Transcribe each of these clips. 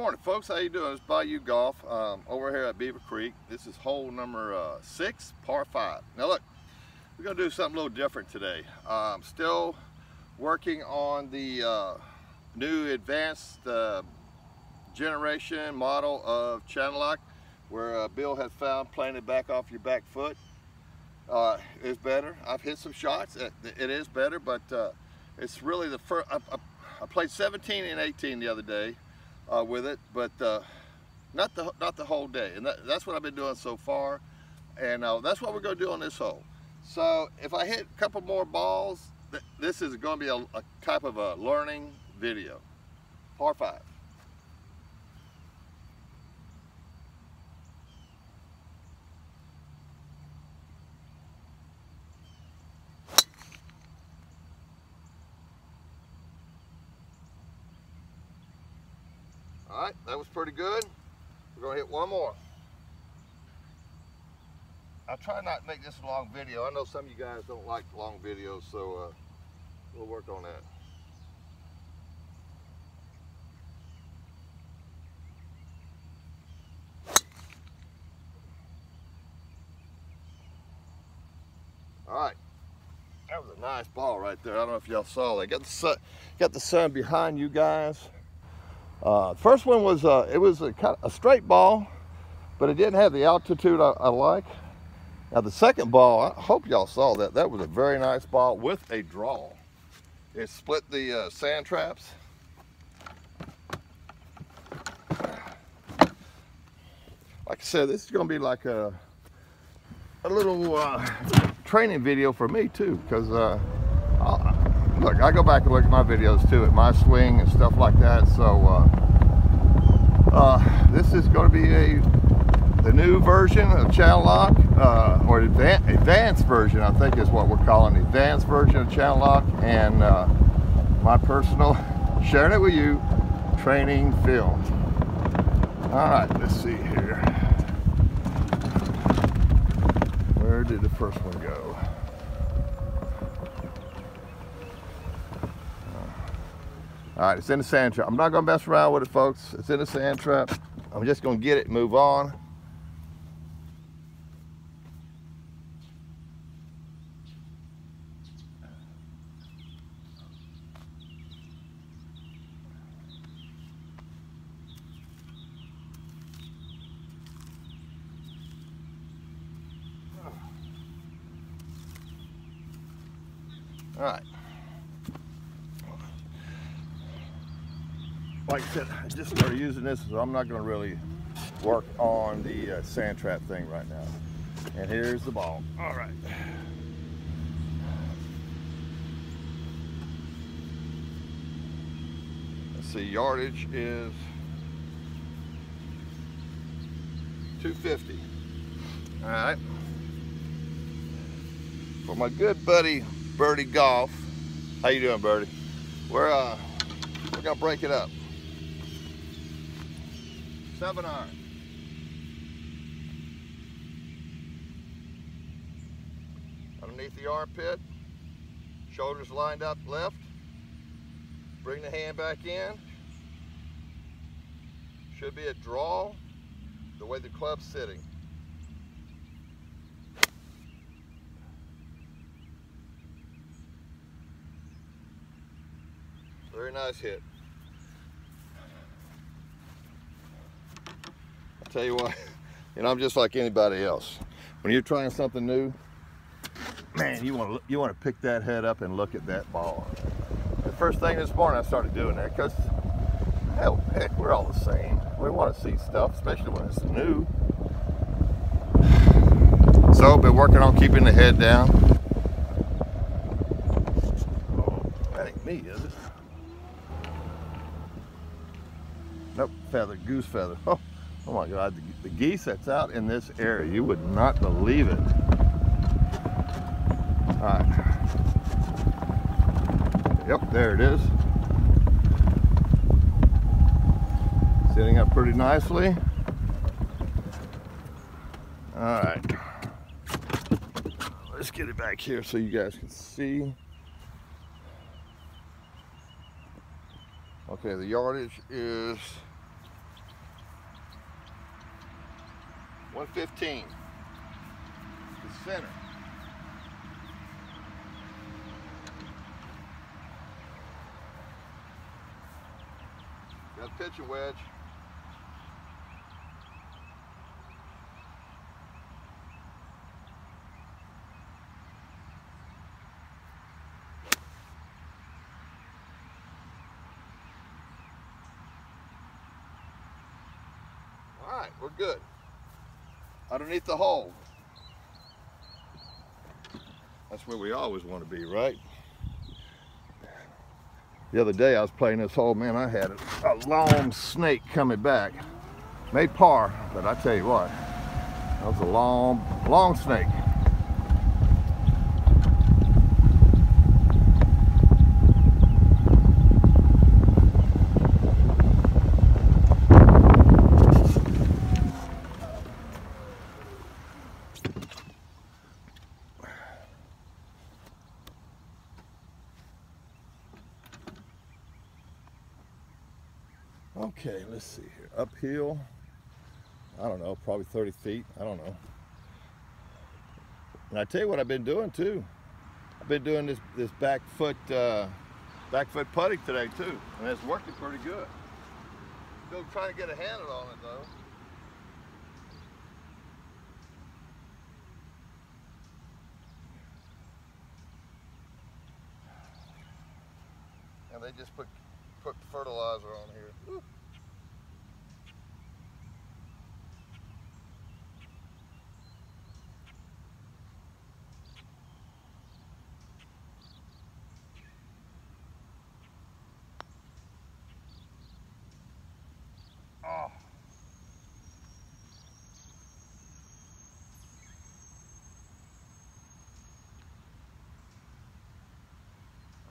morning folks. How you doing? It's Bayou Golf um, over here at Beaver Creek. This is hole number uh, six par five. Now look we're gonna do something a little different today. Um, still working on the uh, new advanced uh, generation model of channel lock where uh, Bill has found it back off your back foot. Uh, is better. I've hit some shots. It, it is better but uh, it's really the first I, I, I played 17 and 18 the other day uh, with it, but uh, not the not the whole day. And that, that's what I've been doing so far, and uh, that's what we're going to do on this hole. So if I hit a couple more balls, th this is going to be a, a type of a learning video. Par five. All right, that was pretty good. We're gonna hit one more. I'll try not to make this a long video. I know some of you guys don't like long videos, so uh, we'll work on that. All right, that was a nice ball right there. I don't know if y'all saw that. Got the sun, got the sun behind you guys. Uh, first one was uh, it was a, a, straight ball, but it didn't have the altitude I, I, like. Now the second ball, I hope y'all saw that. That was a very nice ball with a draw. It split the uh, sand traps. Like I said, this is going to be like a a little uh, training video for me too, because uh, look, I go back and look at my videos too, at my swing and stuff like that. So uh, uh, this is going to be a the new version of Channel Lock, uh, or advanced, advanced version, I think is what we're calling the advanced version of Channel Lock, and uh, my personal sharing it with you training film. All right, let's see here. Where did the first one go? All right, it's in the sand trap. I'm not gonna mess around with it, folks. It's in the sand trap. I'm just gonna get it and move on. All right. Like I said, I just started using this, so I'm not going to really work on the uh, sand trap thing right now. And here's the ball. All right. Let's see, yardage is 250. All right. For my good buddy, Birdie Golf. How you doing, Birdie? We're, uh, we're gonna break it up seven iron. Underneath the armpit, shoulders lined up left. Bring the hand back in. Should be a draw the way the club's sitting. Very nice hit. Tell you what, and I'm just like anybody else. When you're trying something new, man, you want to you want to pick that head up and look at that ball. The first thing this morning, I started doing that because, hell, heck, we're all the same. We want to see stuff, especially when it's new. So, been working on keeping the head down. Oh, that ain't me, is it? Nope, feather, goose feather. Oh. Oh my God, the, the geese that's out in this area, you would not believe it. All right. Yep, there it is. Sitting up pretty nicely. All right. Let's get it back here so you guys can see. Okay, the yardage is 115. The center. Got a pitching wedge. All right, we're good. Underneath the hole. That's where we always want to be, right? The other day I was playing this hole, man, I had a long snake coming back. Made par, but I tell you what, that was a long, long snake. Okay, let's see here. Uphill, I don't know, probably 30 feet. I don't know. And I tell you what I've been doing too. I've been doing this this back foot uh, back foot putting today too, and it's working pretty good. Still trying to get a handle on it though. And they just put put fertilizer on here. Oh.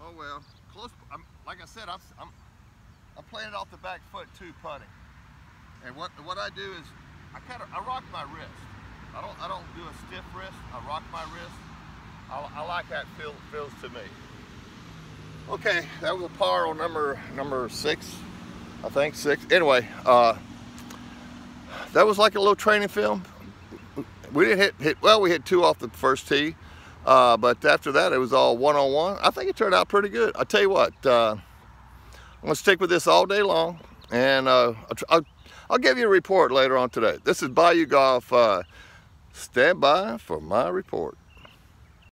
Oh well, close. I'm, like I said, I'm, I'm I'm playing it off the back foot too, putting. And what what I do is I kind of I rock my wrist. I don't I don't do a stiff wrist. I rock my wrist. I, I like it feel, feels to me. Okay, that was a par on number number six, I think six. Anyway, uh, that was like a little training film. We didn't hit hit well. We hit two off the first tee, uh, but after that it was all one on one. I think it turned out pretty good. I tell you what. Uh, I'm gonna stick with this all day long and uh, I'll, I'll, give you a report later on today. This is Bayou Golf. Uh, stand by for my report.